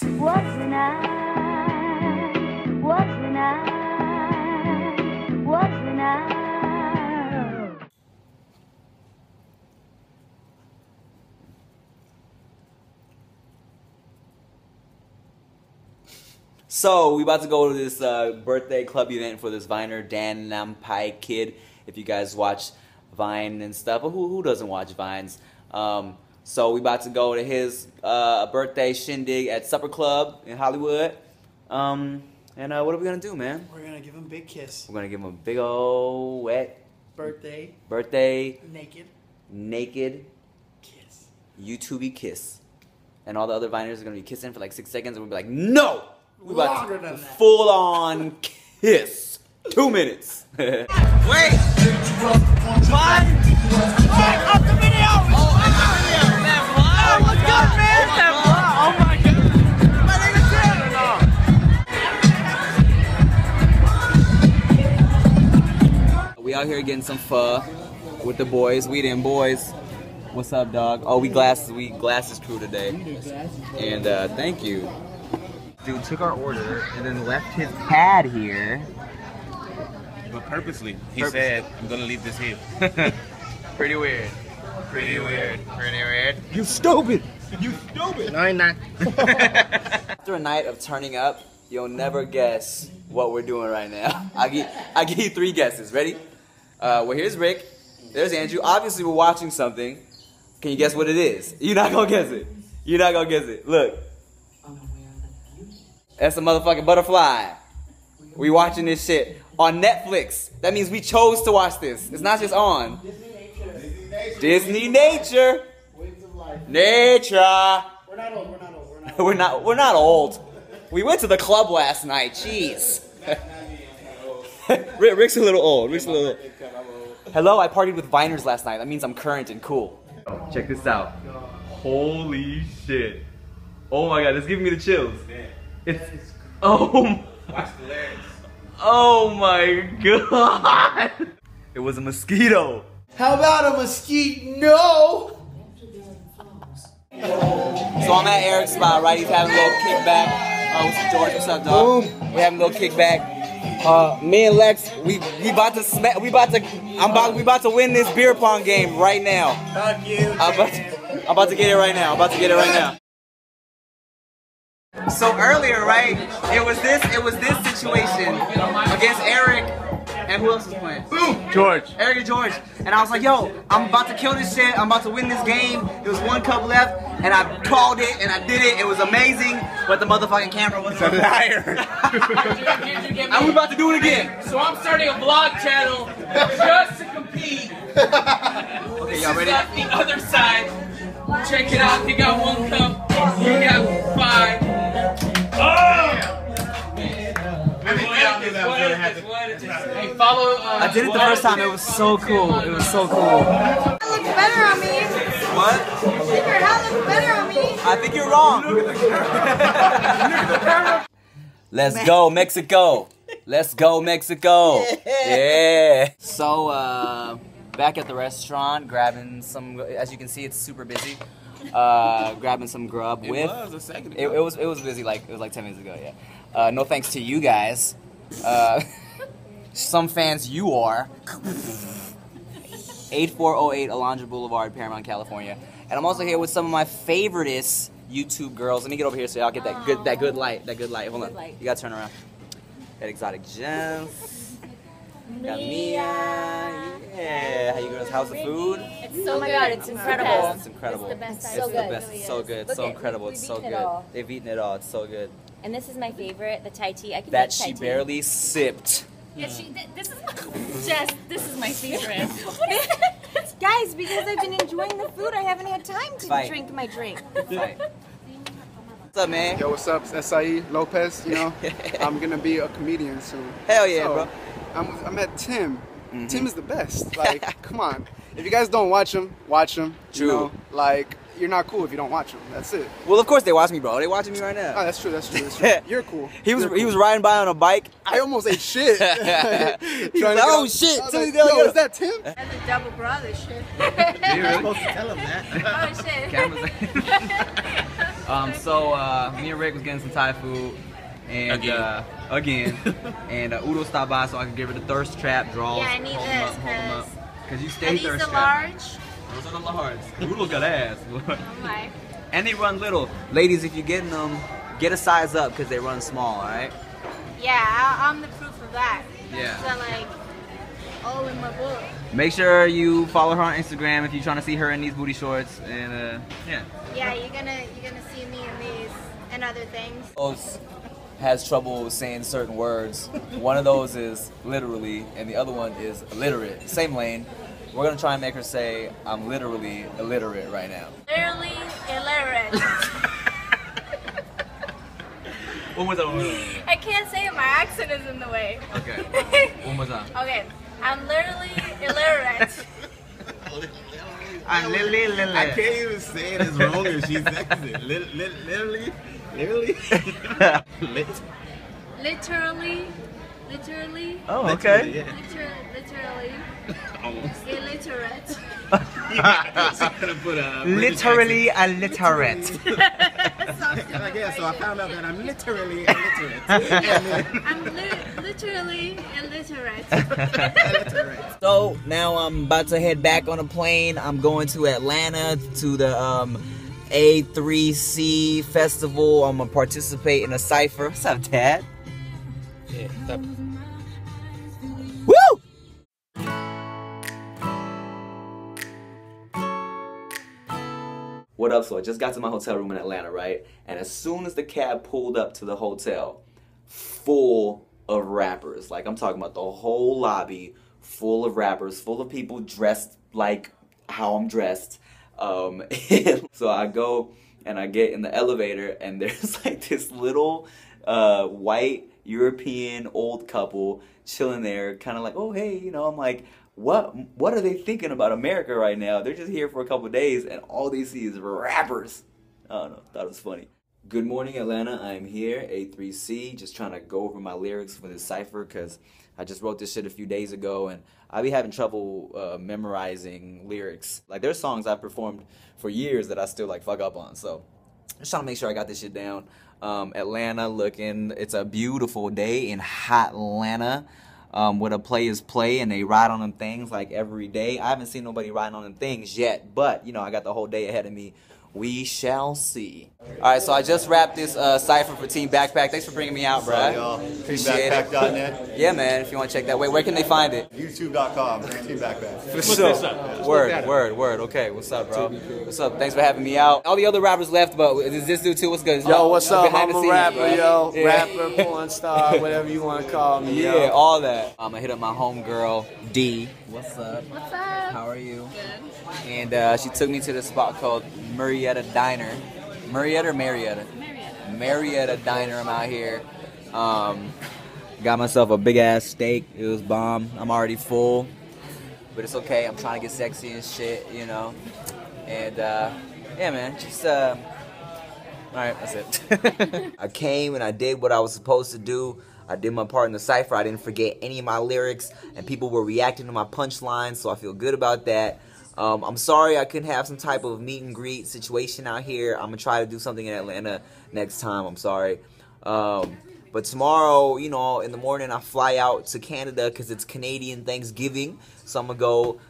What's the night? What's the night? What's the night? So we about to go to this uh, birthday club event for this Viner Dan Nampai kid. If you guys watch Vine and stuff, who who doesn't watch Vines? Um, so we about to go to his uh, birthday shindig at Supper Club in Hollywood. Um, and uh, what are we gonna do, man? We're gonna give him a big kiss. We're gonna give him a big old wet Birthday, birthday naked naked kiss. YouTubey kiss. And all the other Viners are gonna be kissing for like six seconds, and we'll be like, no! We about Longer to than that. full on kiss. Two minutes. Wait! We out here getting some pho with the boys. We them boys. What's up, dog? Oh, we glasses. We glasses crew today. And uh, thank you. Dude took our order and then left his pad here. But purposely, he Purpose- said, "I'm gonna leave this here." Pretty weird. Pretty weird. Pretty weird. You stupid. You stupid. No, I'm not. After a night of turning up, you'll never guess what we're doing right now. I give I give you three guesses. Ready? Uh, well, here's Rick. There's Andrew. Obviously, we're watching something. Can you guess what it is? You're not gonna guess it. You're not gonna guess it. Look. That's a motherfucking butterfly. We watching this shit on Netflix. That means we chose to watch this. It's not just on. Disney Nature. Nature. We're not old. We're not old. We're not. We're not we're not old. We went to the club last night. Jeez. Rick, Rick's a little old. Rick's a little old. Hello, I partied with Viners last night. That means I'm current and cool. Check this out. Holy shit. Oh my god, it's giving me the chills. It's oh Watch the lyrics. oh my god. It was a mosquito. How about a mosquito? No. So I'm at Eric's spot, right? He's having a little kickback. Oh, what's George? What's up, dog? We're having a little kickback. Uh, me and Lex, we we about to smack. We about to. I'm about. We about to win this beer pong game right now. Fuck you. I'm about, to, I'm about to get it right now. I'm about to get it right now. So earlier, right? It was this. It was this situation against Eric and who else is playing? Boom. George. Eric and George. And I was like, yo, I'm about to kill this shit. I'm about to win this game. There was one cup left, and I called it, and I did it. It was amazing, but the motherfucking camera was a liar. and we about to do it again. So I'm starting a vlog channel just to compete. Okay, y'all ready? Got the other side. Check it out. He got one cup. He got five. Hey, follow. Uh, I did it the first time. It was so cool. It was so cool. That looks better on me. What? I think your hat looks better on me. I think you're wrong. Let's go, Mexico. Let's go, Mexico. Yeah. So, uh, back at the restaurant, grabbing some. As you can see, it's super busy. Uh, grabbing some grub with. It was a second It, it was it was busy like it was like ten minutes ago. Yeah. Uh, no thanks to you guys. Uh, some fans you are. 8408 Alondra Boulevard, Paramount, California. And I'm also here with some of my favoriteest YouTube girls. Let me get over here so y'all get that good that good light. That good light. Hold on. light. You gotta turn around. Got exotic gems. Got Mia. Yeah. How you girls? How's the food? It's so good. It's incredible. It's incredible. It's the best. It's So the good. best. It's so good. It's so incredible. It's so good. They've eaten it all. It's so good. And this is my favorite, the Thai tea. I could That make Thai she tea. barely sipped. Yeah, she, th- this is my, Jess, this is my favorite. Guys, because I've been enjoying the food, I haven't had time to Fight. drink my drink. Fight. What's up, man? Yo, what's up? It's Sai Lopez. You know, I'm gonna be a comedian soon. Hell yeah, So, bro. I'm, I'm at Tim. Mm-hmm. Tim is the best. Like, come on. If you guys don't watch them, watch them. True. You know, like, you're not cool if you don't watch them. That's it. Well, of course they watch me, bro. They watching me right Oh, now. that's true. That's true. That's true. You're cool. He was You're he was riding by on a bike. I almost ate shit. He Trying was like, "Oh, out- shit, I was like, Yo, yo." is that Tim? That's a double brother shit. You're supposed to tell him that. oh shit. Cameras. Um, so uh, me and Rick was getting some Thai food, and Again. uh, again, and uh, Udo stopped by so I could give her the thirst trap draws. Yeah, I need hold this, up, hold 'em up. 'cause- you Are stay thirst the trap. large? Those are the large. Udo's got ass. Oh my. and they run little. Ladies, if you're getting them, get a size up because they run small. All right. Yeah, I, I'm the proof of that. Yeah. So like, all in my book. Make sure you follow her on Instagram if you're trying to see her in these booty shorts. And uh, yeah. Yeah, you're gonna you're gonna see me in these and other things. Those has trouble saying certain words. One of those is literally, and the other one is illiterate. Same lane. We're gonna try and make her say, "I'm literally illiterate right now." Literally illiterate. One more time. I can't say it. My accent is in the way. Okay. One more time. okay, I'm literally illiterate. I'm literally illiterate. I can't even say it as wrong as she says it. Lit- lit- Literally, literally, lit. literally, literally, Oh, Literally, okay. yeah. literally, literally Almost. illiterate. She's gonna put a British Literally illiterate. accent. Like, yeah, so I found out that I'm literally illiterate. I'm li- literally illiterate. illiterate. So now I'm about to head back on a plane. I'm going to Atlanta to the um, A3C festival. I'm gonna participate in a cipher. What's up, Dad? Yeah, that- Woo! What up? So I just got to my hotel room in Atlanta, right? And as soon as the cab pulled up to the hotel, full of rappers. Like I'm talking about the whole lobby full of rappers, full of people dressed like how I'm dressed. Um, so I go and I get in the elevator, and there's like this little uh, white European old couple chilling there, kind of like, oh hey, you know. I'm like, what? What are they thinking about America right now? They're just here for a couple days, and all they see is rappers. I don't know. Thought it was funny. Good morning, Atlanta. I'm here, A3C, just trying to go over my lyrics for this cipher because I just wrote this shit a few days ago and I be having trouble uh, memorizing lyrics. Like, there's songs I've performed for years that I still like fuck up on. So, just trying to make sure I got this shit down. Um, Atlanta looking, it's a beautiful day in hot Atlanta. Um, where the players play and they ride on them things like every day. I haven't seen nobody riding on them things yet, but you know, I got the whole day ahead of me. We shall see. All right, so I just wrapped this uh, cipher for Team Backpack. Thanks for bringing me out, bro. y'all? Appreciate it. TeamBackpack.net. Yeah, man. If you want to check that, wait, where can they find it? YouTube.com. Team Backpack. For sure. Word, word, word. Okay, what's up, bro? What's up? Thanks for having me out. All the other rappers left, but is this dude too? What's good? Yo, what's up? Behind I'm a scenes, rapper, bro. yo. Yeah. Rapper, porn star, whatever you want to call me. Yeah, yo. all that. I'm gonna hit up my homegirl D. What's up? What's up? How are you? Good. And uh, she took me to this spot called Marietta Diner. Marietta or Marietta? Marietta. Marietta Diner. I'm out here. Um, got myself a big ass steak. It was bomb. I'm already full, but it's okay. I'm trying to get sexy and shit, you know. And uh, yeah, man, just uh, all right, that's it. I came and I did what I was supposed to do. I did my part in the cipher. I didn't forget any of my lyrics, and people were reacting to my punchlines, so I feel good about that. Um, I'm sorry I couldn't have some type of meet and greet situation out here. I'm gonna try to do something in Atlanta next time. I'm sorry. Um, but tomorrow, you know, in the morning, I fly out to Canada because it's Canadian Thanksgiving. So I'm gonna go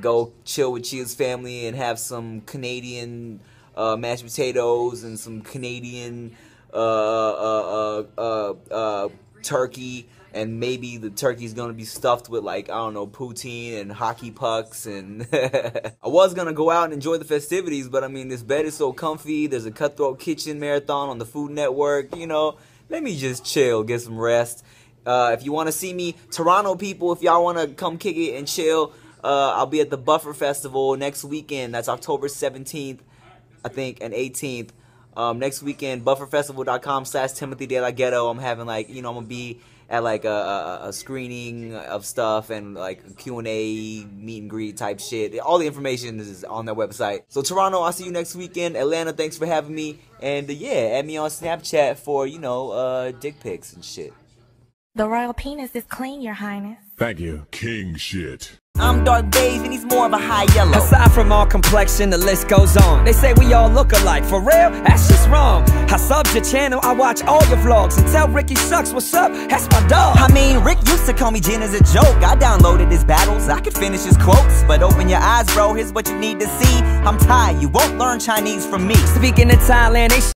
go chill with Chia's family and have some Canadian uh, mashed potatoes and some Canadian uh, uh, uh, uh, uh, turkey. And maybe the turkey's gonna be stuffed with like I don't know poutine and hockey pucks and I was gonna go out and enjoy the festivities, but I mean this bed is so comfy. There's a Cutthroat Kitchen marathon on the Food Network. You know, let me just chill, get some rest. Uh, if you want to see me, Toronto people, if y'all want to come kick it and chill, uh, I'll be at the Buffer Festival next weekend. That's October 17th, I think, and 18th. Um, next weekend, bufferfestival.com slash Timothy De La Ghetto. I'm having like, you know, I'm to be at like a, a, a screening of stuff and like Q&A, meet and greet type shit. All the information is on their website. So Toronto, I'll see you next weekend. Atlanta, thanks for having me. And uh, yeah, add me on Snapchat for, you know, uh, dick pics and shit. The royal penis is clean, your highness. Thank you. King shit. I'm dark beige and he's more of a high yellow. Aside from our complexion, the list goes on. They say we all look alike. For real? That's just wrong. I sub your channel, I watch all your vlogs. And tell Ricky Shucks what's up, that's my dog. I mean, Rick used to call me Jin as a joke. I downloaded his battles, I could finish his quotes. But open your eyes, bro, here's what you need to see. I'm Thai, you won't learn Chinese from me. Speaking of Thailand, they